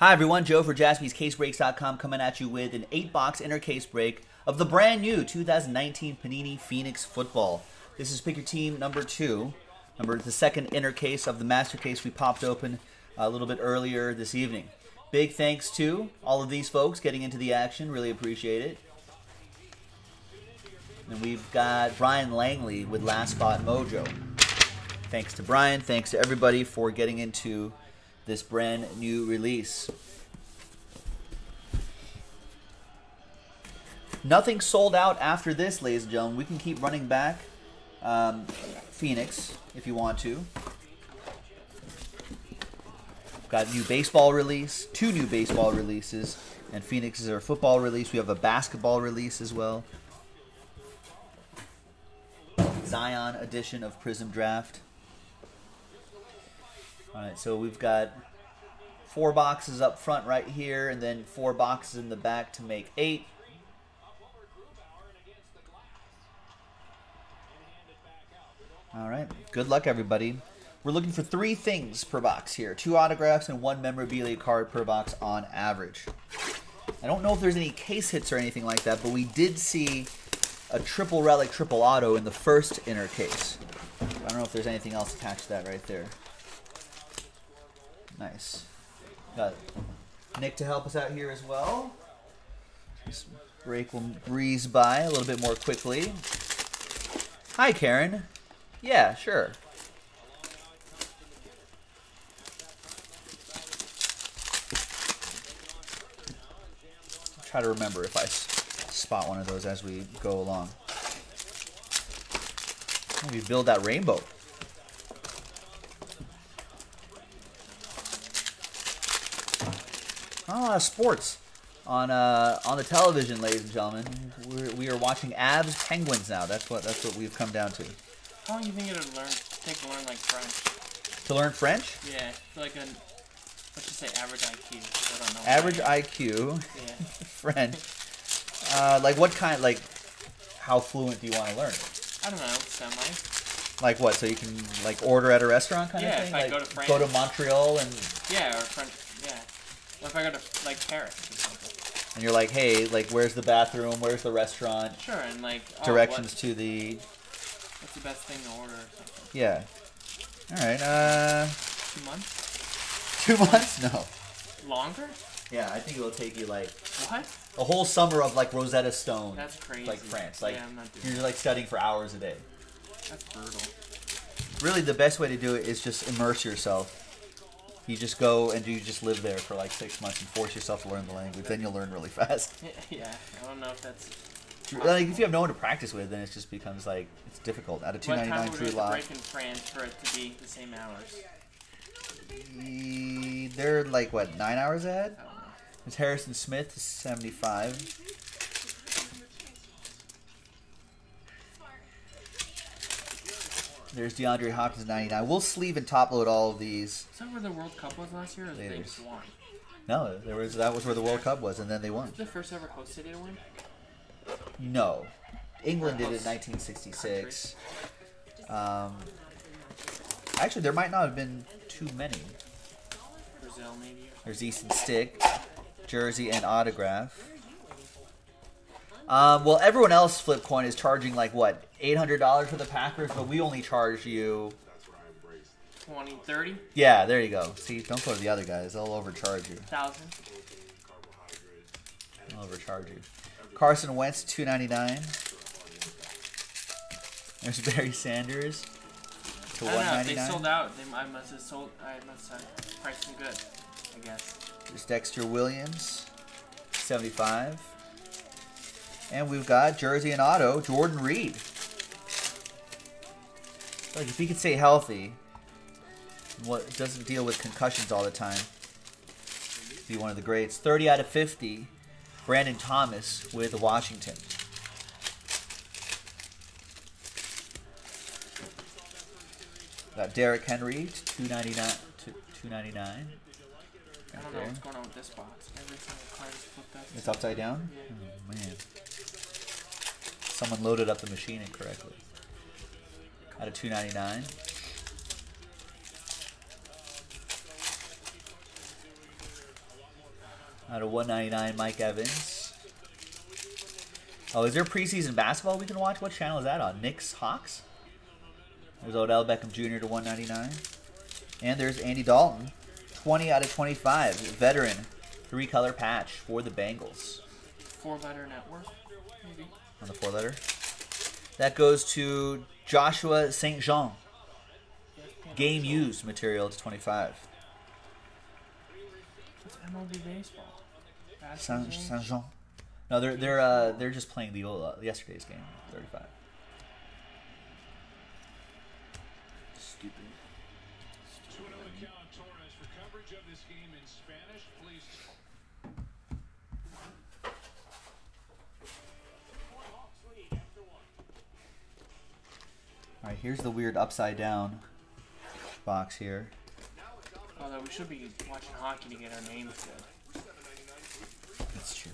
Hi, everyone. Joe for jaspyscasebreaks.com coming at you with an eight box inner case break of the brand new 2019 Panini Phoenix football. This is pick your team number two, number the second inner case of the master case we popped open a little bit earlier this evening. Big thanks to all of these folks getting into the action. Really appreciate it. And we've got Brian Langley with Last Spot Mojo. Thanks to Brian. Thanks to everybody for getting into this brand new release. Nothing sold out after this, ladies and gentlemen. We can keep running back um, Phoenix if you want to. Got new baseball release, two new baseball releases, and Phoenix is our football release. We have a basketball release as well. Zion edition of Prism Draft. All right, so we've got four boxes up front right here, and then four boxes in the back to make eight. All right, good luck, everybody. We're looking for three things per box here two autographs and one memorabilia card per box on average. I don't know if there's any case hits or anything like that, but we did see a triple relic, triple auto in the first inner case. I don't know if there's anything else attached to that right there. Nice. Got Nick to help us out here as well. This break will breeze by a little bit more quickly. Hi, Karen. Yeah, sure. Try to remember if I spot one of those as we go along. Maybe build that rainbow. Ah, sports on uh, on the television, ladies and gentlemen. We're, we are watching Avs Penguins now. That's what that's what we've come down to. How long do you think it'll learn take to learn like French? To learn French? Yeah, like a let's just say average IQ. I don't know. Average IQ, Yeah. French. Uh, like what kind? Like how fluent do you want to learn? I don't know. Semi. Like what? So you can like order at a restaurant kind Yeah, of thing. if I like go to France. go to Montreal and Yeah, or French. Or if I go to like Paris or something. and you're like, hey, like where's the bathroom? Where's the restaurant? Sure, and like oh, Directions to the What, what's the best thing to order or something? yeah. All right. Uh, Two months? two months? No. Longer? Yeah, I think it will take you like What? a whole summer of like Rosetta Stone. That's crazy. Like France. Like yeah, I'm not doing you're like studying for hours a day. That's brutal. Really, the best way to do it is just immerse yourself. You just go and you just live there for like six months and force yourself to learn the language. Then you'll learn really fast. yeah, I don't know if that's. Like if you have no one to practice with, then it just becomes like it's difficult. At a two ninety nine true lot, break in France for it to be the same hours? they're like what nine hours ahead. I don't know. There's Harrison Smith, seventy five. There's DeAndre Hopkins, 99. We'll sleeve and top load all of these. Is that where the World Cup was last year? Or they just won? No, there was that was where the World Cup was, and then they won. The first ever host city to win? No, England did it in 1966. Um, actually, there might not have been too many. Brazil, maybe. There's Easton Stick, jersey, and autograph. Um, well, everyone else Flipcoin is charging like what eight hundred dollars for the Packers, but we only charge you. 20, 30, Yeah, there you go. See, don't go to the other guys; they'll overcharge you. 1,000. They'll overcharge you. Carson Wentz, two ninety nine. There's Barry Sanders to I don't know. If they sold out, they, I must have sold. I must have priced them good. I guess. There's Dexter Williams, seventy five. And we've got jersey and auto Jordan Reed. Like if he could stay healthy, what doesn't deal with concussions all the time, be one of the greats. Thirty out of fifty. Brandon Thomas with Washington. Got Derrick Henry, two ninety nine, two ninety nine. I don't know what's going on with this box. Every single card is flipped up. It's upside down. Yeah. Oh man, someone loaded up the machine incorrectly. Out of two ninety nine. Out of 199, Mike Evans. Oh, is there preseason basketball we can watch? What channel is that on? Knicks Hawks? There's Odell Beckham Jr. to 199. And there's Andy Dalton. 20 out of 25. Veteran. Three color patch for the Bengals. Four letter network. On the four letter. That goes to Joshua St. Jean. Game used material to 25. It's MLB baseball. Saint, Saint Jean. No, they're they're uh, they're just playing the old, uh, yesterday's game. 35. Stupid. All right, here's the weird upside down box here. Although we should be watching hockey to get our names good. That's true.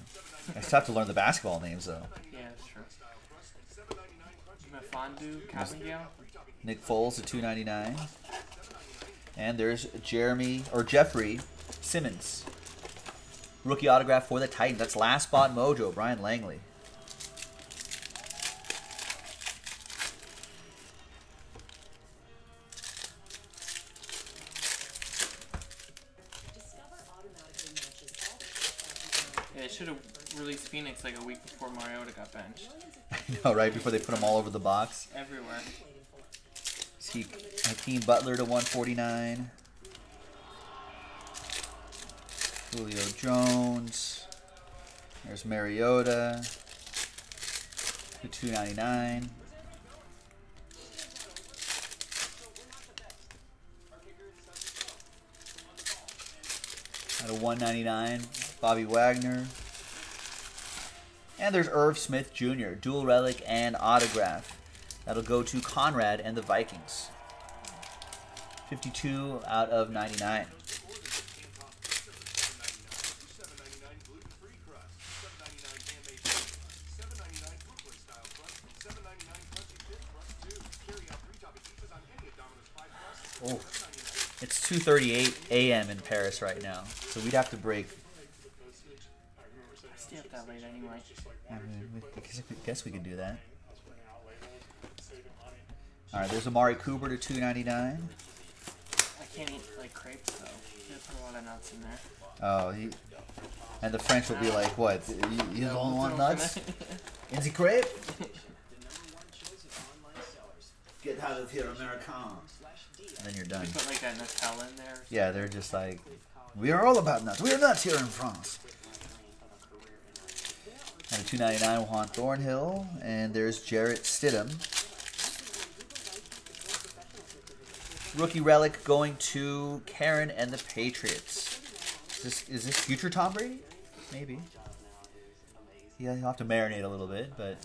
It's tough to learn the basketball names though. Yeah, that's true. Capingale. Nick Foles at 299. And there's Jeremy or Jeffrey Simmons. Rookie autograph for the Titans. That's last spot mojo, Brian Langley. Like a week before Mariota got benched. no, oh, right before they put them all over the box. Everywhere. See Hakeem Butler to 149. Julio Jones. There's Mariota to 299. Out of 199, Bobby Wagner. And there's Irv Smith Jr., dual relic and autograph. That'll go to Conrad and the Vikings. 52 out of 99. Oh, it's 2:38 a.m. in Paris right now, so we'd have to break. I stay up that late anyway. I mean, we- I guess- I guess we can do that. All right, there's Amari Cooper to 299. I can't eat like crepes though. They put a lot of nuts in there. Oh, he, and the French will be ah. like, "What? You, you don't want nuts in the crepe? Get out of here, American!" And then you're done. They put like that Nutella in there. Yeah, they're just like, "We are all about nuts. We are nuts here in France." A 299 Juan Thornhill, and there's Jarrett Stidham. Rookie relic going to Karen and the Patriots. Is this, is this future Tom Brady? Maybe. Yeah, he'll have to marinate a little bit, but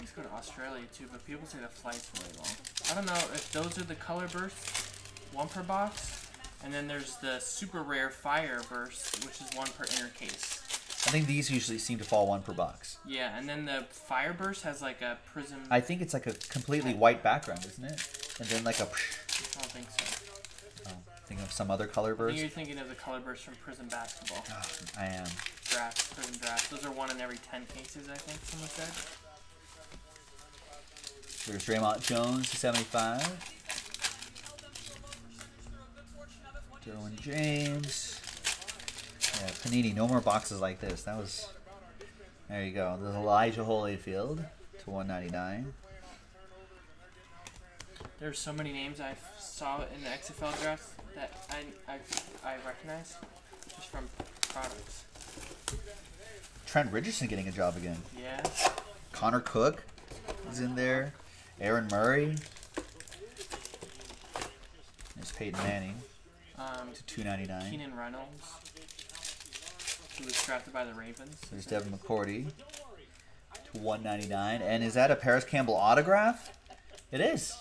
He's going to Australia too, but people say the flight's really long. I don't know if those are the color bursts, one per box, and then there's the super rare fire burst, which is one per inner case. I think these usually seem to fall one per box. Yeah, and then the fire burst has like a prism. I think it's like a completely white background, isn't it? And then like a. I don't think so. Oh, think of some other color I think burst. you're thinking of the color burst from Prism Basketball ah, I am. draft, Prism draft. Those are one in every ten cases, I think someone said. There's Dre'Mont Jones to 75. Derwin James. Yeah, Panini, no more boxes like this. That was. There you go. There's Elijah Holyfield to 199. There's so many names I saw in the XFL draft that I, I, I recognize just from products. Trent Richardson getting a job again. Yeah. Connor Cook is in there. Aaron Murray. There's Peyton Manning Um, to 299. Keenan Reynolds, who was drafted by the Ravens. There's Devin McCourty to 199. And is that a Parris Campbell autograph? It is.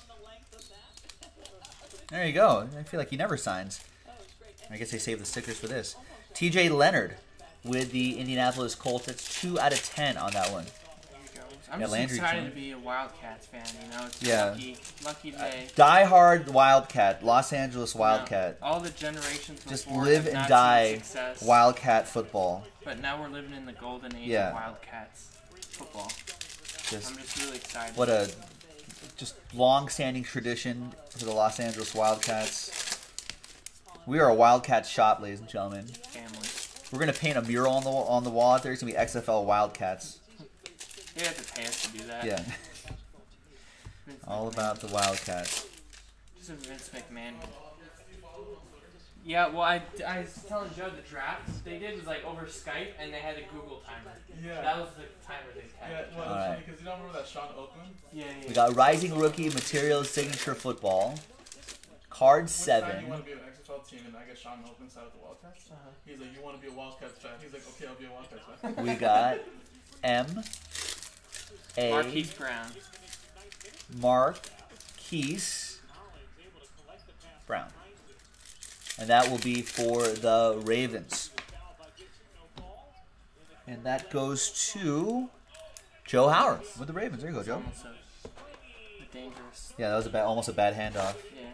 There you go. I feel like he never signs. I guess they saved the stickers for this. TJ Leonard with the Indianapolis Colts. That's 2 out of 10 on that one. I'm Yeah, just Landry excited Jones. to be a Wildcats fan. You know, it's Yeah. lucky, lucky uh, day. Die hard Wildcat, Los Angeles You know, Wildcat. all the generations Just live and die Wildcat football. But now we're living in the golden age Yeah. of Wildcats football. Just I'm just really excited. what a just long-standing tradition for the Los Angeles Wildcats. We are a Wildcat shop, ladies and gentlemen. family. We're gonna paint a mural on the on the wall out there. It's gonna be XFL Wildcats. They have to pay us to do that. Yeah, Vince all McMahon. about the Wildcats. Just a Vince McMahon. Yeah, well, I, I was telling Joe the draft they did was like over Skype and they had a Google timer. Yeah. That was the timer they Yeah, well, All right. because you don't remember that Sean Oakland? Yeah, yeah. We got Rising Rookie Materials Signature Football. Card Which seven. you want to be an XFL team and I get Sean Oakland side of the Wildcats? Uh-huh. He's like, you want to be a Wildcats fan? He's like, okay, I'll be a Wildcats fan. We got M A Marquise Brown. Mark Keys Brown. And that will be for the Ravens. And that goes to Joe Howard with the Ravens. There you go, Joe. A. Yeah, that was a bad, almost a bad handoff. Yeah.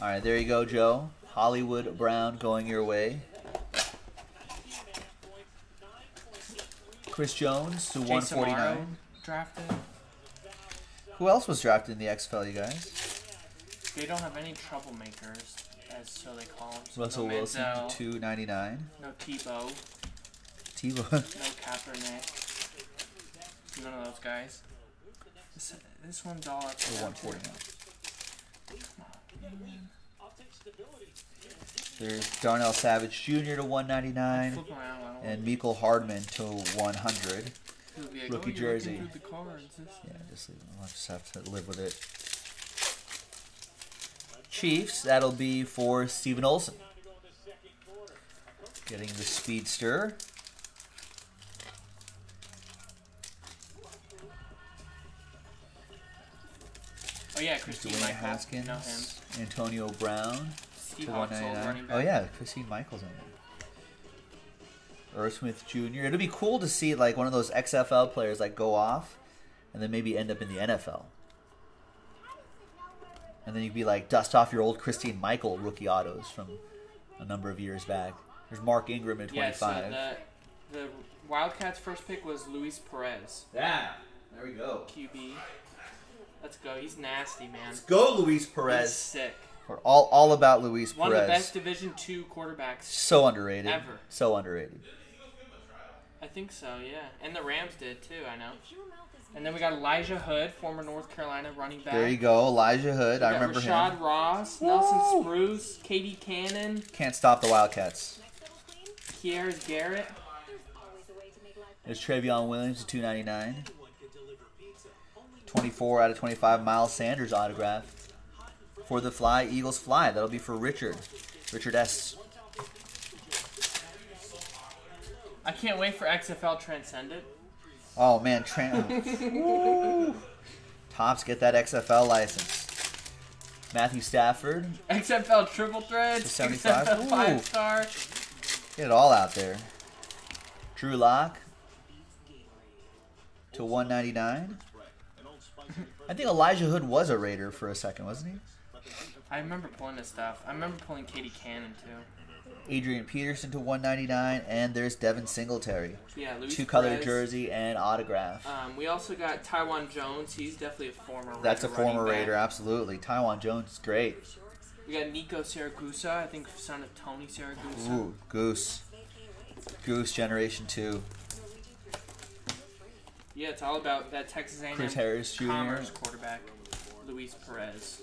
All right, there you go, Joe. Hollywood Brown going your way. Chris Jones to Jay 149. Samaro drafted. Who else was drafted in the XFL, you guys? They don't have any troublemakers, as so they call them. So Russell no Wilson Manziel, to 299. No Tebow. Tebow. No Kaepernick. None of those guys. This, this one's all up to to 149. Come on, man. There's Darnell Savage Jr. to 199. Flip around. I don't And Mecole Hardman to 100. Like, rookie oh, jersey. looking through the cards. This- Yeah, just leave. I'll just have to live with it. Chiefs, that'll be for Steven Olson. Getting the speedster. Oh yeah, Christine Dwayne Michael. Haskins. Him. Antonio Brown Steve to Hawks, old 199. running Oh yeah, Christine Michaels in there. Irv Smith Jr. It'll be cool to see like one of those XFL players like go off and then maybe end up in the NFL. And then you'd be like dust off your old Christine Michael rookie autos from a number of years back. There's Mark Ingram at Yeah, so 25. the, the Wildcats' first pick was Luis Perez, yeah, there we go. QB. Let's go. He's nasty, man. Let's Go Luis Perez. He's Perez. sick. We're all all about Luis One Perez. One of the best Division two quarterbacks. so underrated. ever. So underrated. I think so, yeah. And the Rams did too. I know. And then we got Elijah Hood, former North Carolina running back. There you go, Elijah Hood. We I got remember Rashad him. Ross, Nelson Spruce, K.D. Cannon, Can't stop the Wildcats. Kiers Garrett. Always a way to make life There's Trayveon Williams to 299. 24 out of 25 Miles Sanders autograph. For the Fly, Eagles Fly. That'll be for Richard. Richard S. I can't wait for XFL Transcendent. Oh man, Tran. Topps get that XFL license. Matthew Stafford. XFL Triple Threads, 75? XFL. Five Star. Get it all out there. Drew Lock to 199. I think Elijah Hood was a Raider for a second, wasn't he? I remember pulling this stuff. I remember pulling K.D. Cannon too. Adrian Peterson to 199, and there's Devin Singletary. Yeah, Luis Two color Perez. jersey and autograph. Um, we also got Taiwan Jones. He's definitely a former. That's a Raider former back. Raider, absolutely. Taiwan Jones is great. We got Nico Siragusa, I think son of Tony Siragusa. Ooh, Goose. Goose Generation 2. Yeah, it's all about that Texas A&M Chris Harris Jr. Commerce quarterback, Luis Perez.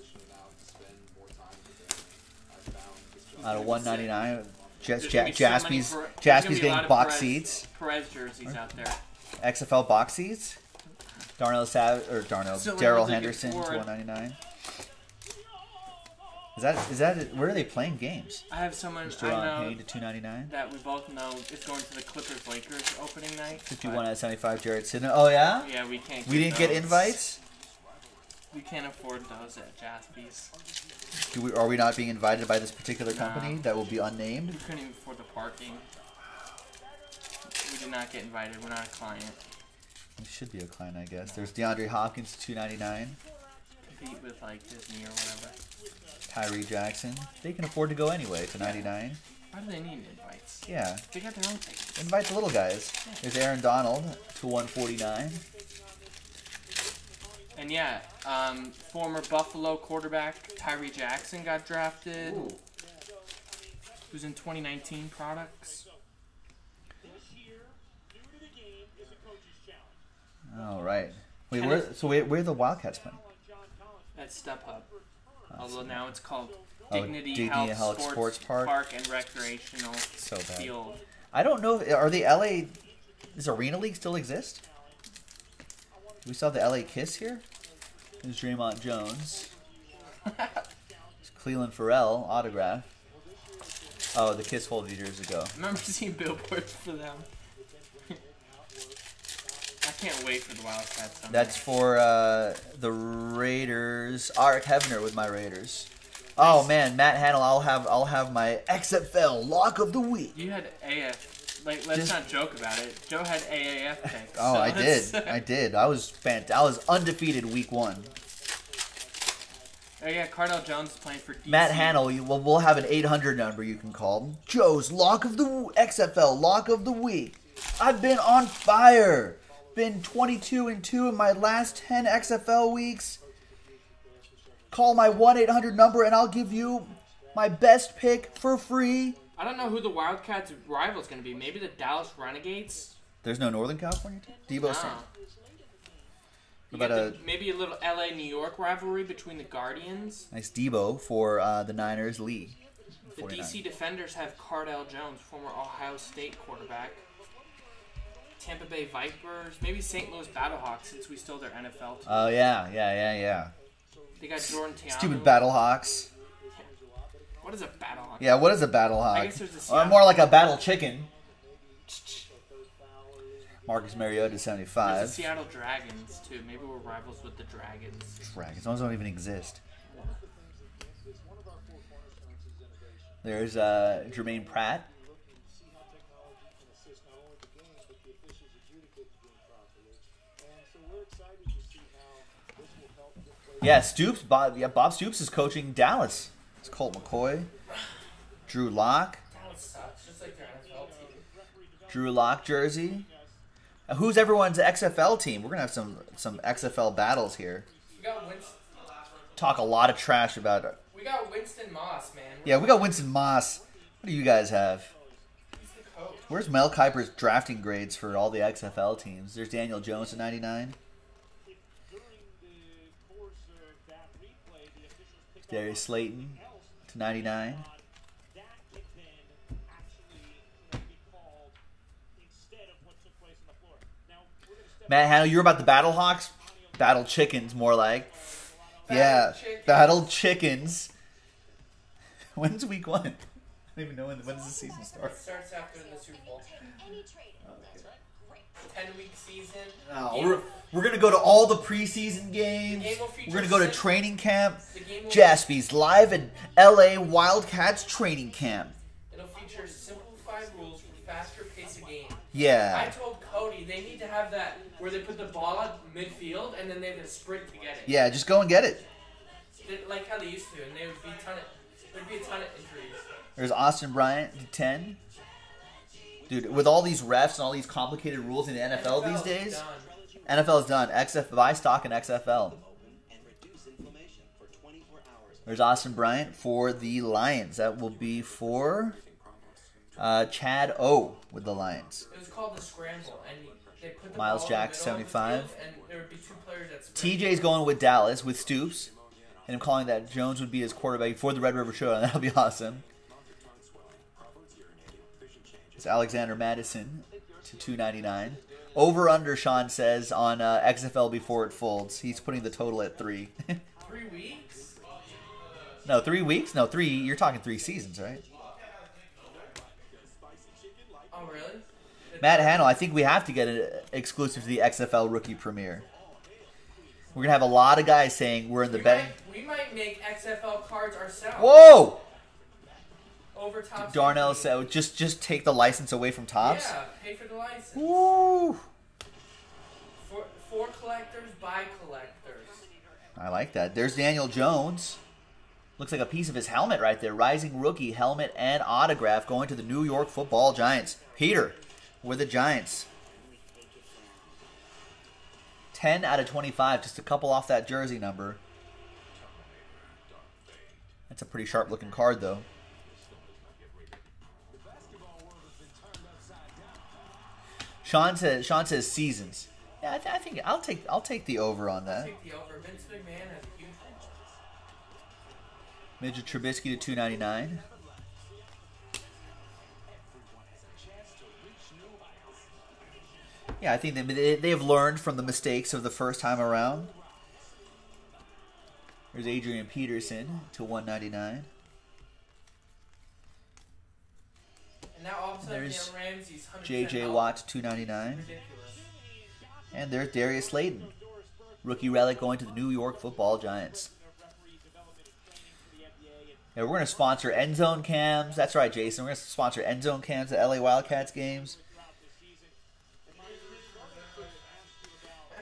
Out of 199. Jas- There's Ja- gonna be so many Jaspy's, Per- there's gonna Jaspy's be a lot getting box Perez- seats. Perez jerseys out there. XFL box seats. Darnell Savage or Darnell Still Darrell Henderson to 199. Is that is that where are they playing games? I have someone Mr. I know to 299. that we both know is going to the Clippers Lakers opening night. 51 but- out of 75 Jared Sidney. Oh yeah? Yeah, we can't. We didn't get invites? We can't afford those at Jaspy's. Do we, are we not being invited by this particular Nah. company that will be unnamed? We couldn't even afford the parking. We did not get invited. We're not a client. We should be a client, I guess. There's DeAndre Hopkins, two ninety nine. Compete with like Disney or whatever. Tyree Jackson. They can afford to go anyway to ninety nine. Why do they need invites? Yeah, They got their own thing. invite the little guys. There's Aaron Donald to one forty nine. And yeah, um, former Buffalo quarterback Tyree Jackson got drafted. Who's in 2019 products? All right. Wait, where? So where, where are the Wildcats playing? At StubHub. Although now it's called Oh, Dignity, Dignity Health, Health Sports, Sports Park. and Recreational So bad. Field. I don't know. if- Are the LA? Does Arena League still exist? We saw the LA Kiss here. There's Dre'Mont Jones. There's Cleveland Farrell autograph. Oh, the Kiss folded years ago. I remember seeing billboards for them. I can't wait for the Wildcats. someday. That's for uh, the Raiders. Art Heavener with my Raiders. Oh man, Matt Hannell. I'll have I'll have my XFL lock of the week. You had AF. Like, let's Just- not joke about it. Joe had AAF picks. Oh, so I did. I did. I was fant- I was undefeated week one. oh yeah, Cardale Jones is playing for DC. Matt Hannell, you, well, we'll have an 800 number you can call. Joe's lock of the XFL lock of the week. I've been on fire. Been 22 and 2 in my last 10 XFL weeks. Call my 1 800 number and I'll give you my best pick for free. I don't know who the Wildcats' rival is going to be. Maybe the Dallas Renegades. There's no Northern California team? Deebo No. Samuel. You What about the- maybe a little LA New York rivalry between the Guardians. Nice Deebo for uh, the Niners Lee. The 49. DC Defenders have Cardale Jones, former Ohio State quarterback. Tampa Bay Vipers, maybe St. Louis Battlehawks since we stole their NFL team. Oh, yeah, yeah, yeah, yeah. They got Jordan Ta'amu. Stupid Battlehawks. What is a Battlehawk? Yeah, what is a battle hawk? I guess there's a Seattle- more like a battle chicken. Marcus Mariota, There's the 75. Seattle Dragons too. Maybe we're rivals with the Dragons. Dragons. Those don't even exist. There's uh, Germaine Pratt. Yeah, Stoops. Bob, yeah, Bob Stoops is coaching Dallas. It's Colt McCoy, Drew Lock, Dallas sucks, just like their NFL team. Drew Lock jersey. Uh, who's everyone's XFL team? We're gonna have some some XFL battles here. We got Winston. Talk a lot of trash about. it. We got Winston Moss, man. Yeah, we got Winston Moss. What do you guys have? He's the coach. Where's Mel Kiper's drafting grades for all the XFL teams? There's Daniel Jones at 99. Darius Slayton to 99. Matt Hannah, you're about the Battle Hawks? Battle Chickens, more like. yeah, Chickens. Battle Chickens. When's week one? I don't even know when. When does the season start? Starts after the Super Bowl. Any trade. Great. Ten week season. No, we're, we're gonna go to all the preseason games. The game will feature We're gonna go to training camp. The game will- Jaspy's live at LA Wildcats training camp. It'll feature simplified rules for faster pace of game. I told Cody they need to have that where they put the ball at midfield and then they have to sprint to get it. Yeah, just go and get it. Like how they used to, and they would be a ton of there'd be a ton of injuries. There's Austin Bryant to 10. Dude, with all these refs and all these complicated rules in the NFL these days, done. NFL is done. XF buy stock in XFL. There's Austin Bryant for the Lions. That will be for uh, Chad O with the Lions. It was called the scramble, and they put the Miles ball Jack, in the middle of the 75. and there would be two players. TJ's going with Dallas with Stoops, and I'm calling that Jones would be his quarterback for the Red River Showdown. That'll be awesome. It's Alexander Mattison to 299. Over under Sean says on uh, XFL before it folds. He's putting the total at three. Three weeks. no, three weeks. No, three. You're talking three seasons, right? Oh really? Matt Hannell, I think we have to get it exclusive to the XFL rookie premiere. We're gonna have a lot of guys saying we're in the we betting. might, we might make XFL cards ourselves. Whoa! Over top. Darnell said, "Just just take the license away from Topps." Yeah, pay for the license. Woo! For, for collectors, by collectors. I like that. There's Daniel Jones. Looks like a piece of his helmet right there. Rising rookie helmet and autograph going to the New York Football Giants. Peter, with the Giants. 10 out of 25, just a couple off that jersey number. That's a pretty sharp looking card, though. Sean says Sean says seasons. Yeah, I, th I, think I'll take I'll take the over on that. Take the over. Vince McMahon has huge Midget Trubisky to two ninety nine. Yeah, I think they, they have learned from the mistakes of the first time around. There's Adrian Peterson to 199. Now all of a sudden, There's Jalen Ramsey's 100% J.J. Watt two ninety nine, Ridiculous. and there's Darius Slayton, rookie relic going to the New York Football Giants. Yeah, we're gonna sponsor end zone cams. That's right, Jason. We're gonna sponsor end zone cams at LA Wildcats games.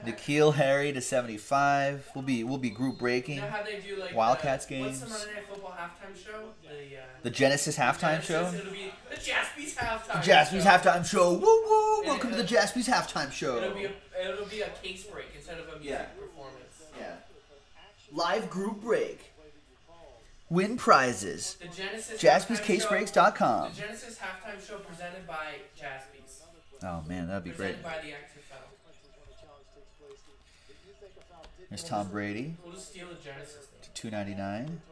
N'Keal Harry to seventy five. We'll be we'll be group breaking. You know how they do like Wildcats the, What's the games. Monday Night Football halftime show? The, uh, The Genesis halftime Genesis, show. It'll be the Jaspy's halftime. Jaspy's show. halftime show. Woo woo! And Welcome to the Jaspy's halftime show. It'll be a it'll be a case break instead of a music Yeah. performance. Yeah. Live group break. Win prizes. The Genesis JaspysCaseBreaks.com. The Genesis halftime show presented by Jaspy's. Oh man, that'd be great. Presented by the XFL. There's Tom Brady to two ninety nine.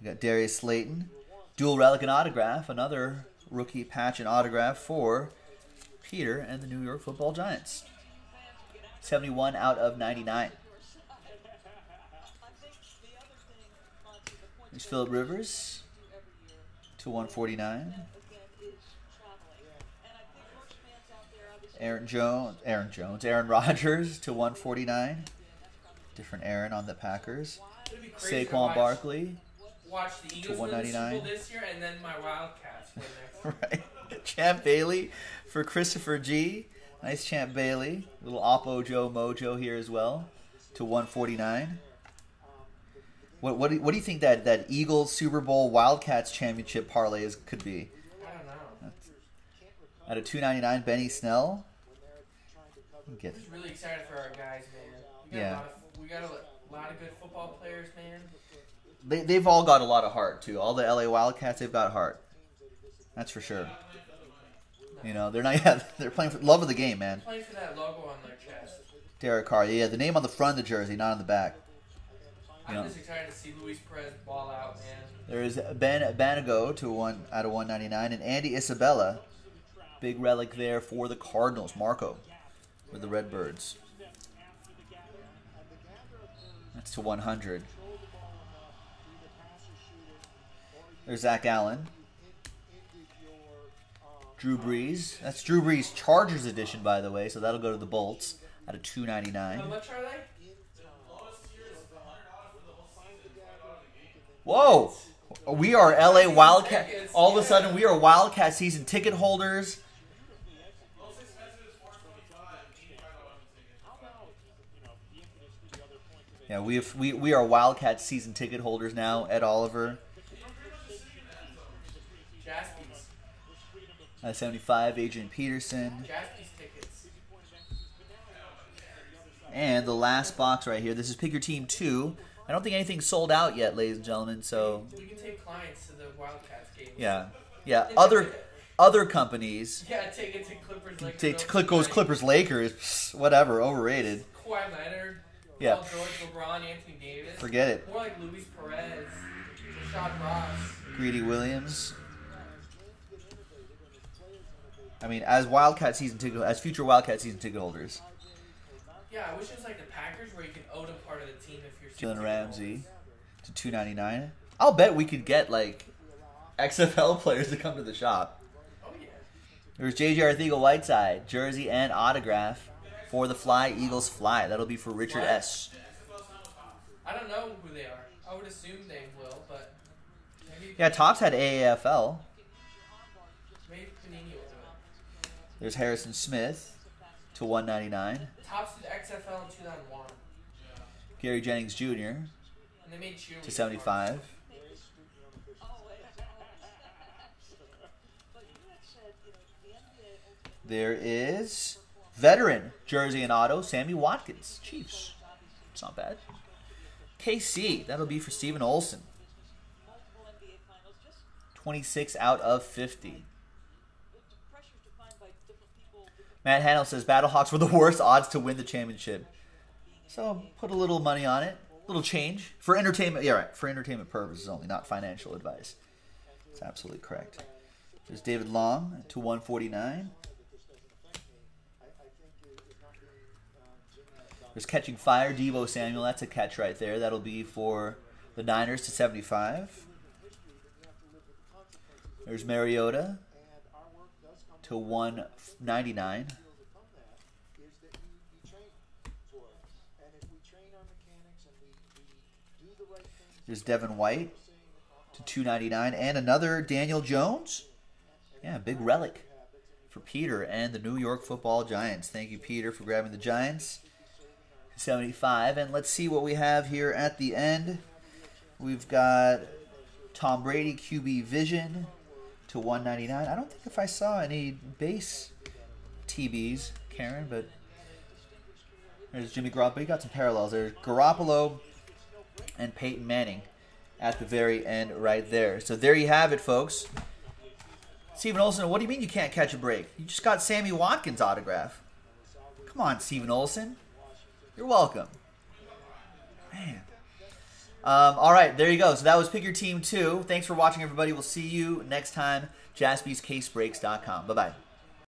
We got Darius Slayton, dual relic and autograph, another rookie patch and autograph for Peter and the New York Football Giants. Seventy one out of ninety nine. There's Philip Rivers to one forty nine. Aaron Jones, Aaron Jones, Aaron Rodgers to 149. Different Aaron on the Packers. It'd be crazy Saquon watch, Barkley, Watch the Eagles win the Super 199. Bowl this year, and then my Wildcats right? Champ Bailey for Christopher G. Nice Champ Bailey. Little Oppo Joe Mojo here as well to 149. What what do, what do you think that that Eagles Super Bowl Wildcats championship parlay is could be? I don't know. At a 299, Benny Snell. Get I'm just really excited for our guys, man. We got Yeah. a lot of, we got a lot of good football players, man. they they've all got a lot of heart too. All the LA Wildcats, they've got heart. That's for sure. You know, they're not. Yeah, they're playing for love of the game, man. Playing for that logo on their chest. Derek Carr. Yeah, the name on the front of the jersey, not on the back. I'm Yeah. just excited to see Luis Perez ball out, man. There is Ben Banogu to one out of 199, and Andy Isabella, big relic there for the Cardinals. Marco with the Redbirds. That's to 100. There's Zach Allen. Drew Brees. That's Drew Brees Chargers edition, by the way, so that'll go to the Bolts out of 299. How much are they? Whoa! We are LA Wildcat. All of a sudden, we are Wildcat season ticket holders. Yeah, we have we, we are Wildcat season ticket holders now. Ed Oliver uh, at seventy five. Adrian Peterson, and the last box right here. This is Pick Your Team two. I don't think anything's sold out yet, ladies and gentlemen. So We can take clients to the Wildcats games. yeah, yeah. Other other companies. Yeah, take it to Clippers. Like Take click goes Clippers Lakers. Whatever, overrated. Kawhi Leonard. Yeah. Paul George, LeBron, Anthony Davis. Forget it. More like Luis Perez, Rashad Ross. Greedy Williams. I mean, as Wildcat season ticket, as future Wildcat season ticket holders, Yeah, I wish it was like the Packers where you can own a part of the team if you're Jalen Ramsey to two ninety nine. I'll bet we could get like XFL players to come to the shop. Oh yeah. There's JJ Arcega-Whiteside jersey and autograph for the Fly Eagles Fly. That'll be for Richard what? S. I don't know who they are. I would assume they will, but. Yeah, Topps had AAFL. There's Harrison Smith to 199. Topps did XFL in 2001. Gary Jennings Jr. to 75. There is veteran jersey and auto Sammy Watkins, Chiefs. It's not bad. KC, that'll be for Steven Olson. 26 out of 50. Matt Hannell says Battlehawks were the worst odds to win the championship. So put a little money on it, a little change for entertainment. Yeah, right. For entertainment purposes only, not financial advice. That's absolutely correct. There's David Long to 149. There's catching fire, Deebo Samuel. That's a catch right there. That'll be for the Niners to 75. There's Mariota to 199. There's Devin White to 299 and another Daniel Jones. Yeah, big relic for Peter and the New York Football Giants. Thank you, Peter, for grabbing the Giants. 75. And let's see what we have here at the end. We've got Tom Brady QB Vision to 199. I don't think if I saw any base TBs, Karen, but there's Jimmy Garoppolo. You got some parallels. There's Garoppolo and Peyton Manning at the very end right there. So there you have it, folks. Steven Olson, what do you mean you can't catch a break? You just got Sammy Watkins' autograph. Come on, Steven Olson. You're welcome. Man. Um, all right, there you go. So that was Pick Your Team 2. Thanks for watching, everybody. We'll see you next time. JaspysCaseBreaks.com. Bye-bye.